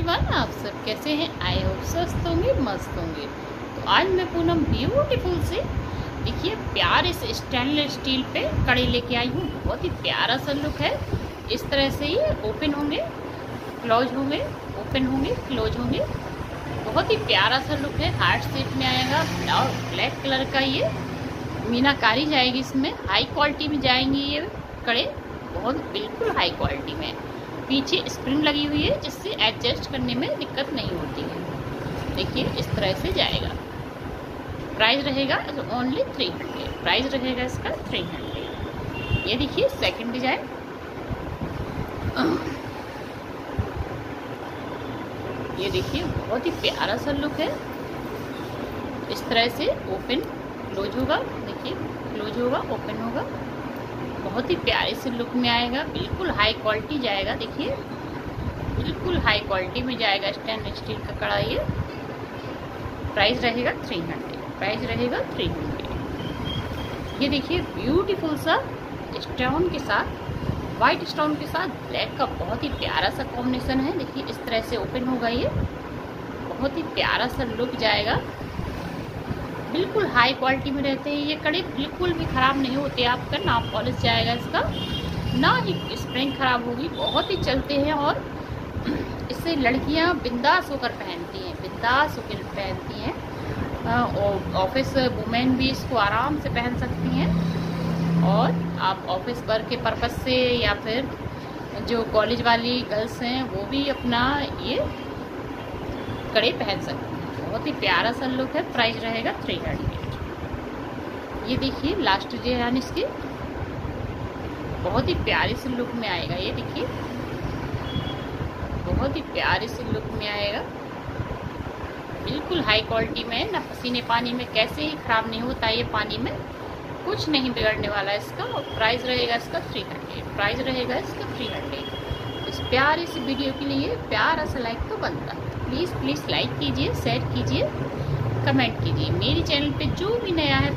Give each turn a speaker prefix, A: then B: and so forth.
A: Everyone आप सब कैसे हैं? आई होप स्वस्थ होंगे, मस्त होंगे। तो आज मैं पूनम ब्यूटीफुल से, देखिए, प्यारे से स्टेनलेस स्टील पे कड़े लेके आई हूँ। बहुत ही प्यारा सा लुक है। इस तरह से ये ओपन होंगे क्लोज होंगे ओपन होंगे क्लोज होंगे। बहुत ही प्यारा सा लुक है। हार्ट शेप में आएगा। और ब्लैक कलर का ये। मीनाकारी जाएगी इसमें। हाई क्वालिटी में जाएँगी ये कड़े। बहुत बिल्कुल हाई क्वालिटी में। पीछे स्प्रिंग लगी हुई है जिससे एडजस्ट करने में दिक्कत नहीं होती है। देखिए, इस तरह से जाएगा। प्राइस रहेगा ओनली थ्री हंड्रेड प्राइस रहेगा इसका थ्री हंड्रेड ये देखिए सेकंड डिज़ाइन ये देखिए, बहुत ही प्यारा सा लुक है। इस तरह से ओपन क्लोज होगा। देखिए क्लोज होगा ओपन होगा। बहुत ही प्यारे से लुक में आएगा। बिल्कुल हाई क्वालिटी जाएगा, देखिए। बिल्कुल हाई क्वालिटी में जाएगा स्टेनलेस स्टील का कढ़ाई है प्राइस रहेगा थ्री हंड्रेड प्राइस रहेगा थ्री हंड्रेड ये देखिए ब्यूटीफुल सा स्टोन के साथ वाइट स्टोन के साथ ब्लैक का बहुत ही प्यारा सा कॉम्बिनेशन है। देखिए, इस तरह से ओपन होगा ये। बहुत ही प्यारा सा लुक जाएगा। बिल्कुल हाई क्वालिटी में रहते हैं। ये कड़े बिल्कुल भी ख़राब नहीं होते। आपका ना पॉलिश जाएगा इसका, ना ही स्प्रिंग ख़राब होगी। बहुत ही चलते हैं और इससे लड़कियाँ बिंदास होकर पहनती हैं, बिंदास होकर पहनती हैं। और ऑफ़िस वुमेन भी इसको आराम से पहन सकती हैं। और आप ऑफ़िस वर्क के पर्पज़ से या फिर जो कॉलेज वाली गर्ल्स हैं, वो भी अपना ये कड़े पहन सकते हैं। बहुत ही प्यारा सा लुक है। प्राइस रहेगा थ्री हंड्रेड ये देखिए लास्ट डिज़ाइन इसकी। बहुत ही प्यारी सी लुक में आएगा ये, देखिए। बहुत ही प्यारी से लुक में आएगा। बिल्कुल हाई क्वालिटी में ना पसीने पानी में कैसे ही खराब नहीं होता ये पानी में। कुछ नहीं बिगड़ने वाला इसका। और प्राइस रहेगा इसका थ्री हंड्रेड प्राइस रहेगा इसका थ्री हंड्रेड इस प्यारी सी वीडियो के लिए प्यारा सा लाइक तो बनता है। प्लीज़ प्लीज़ लाइक कीजिए शेयर कीजिए कमेंट कीजिए। मेरे चैनल पे जो भी नया है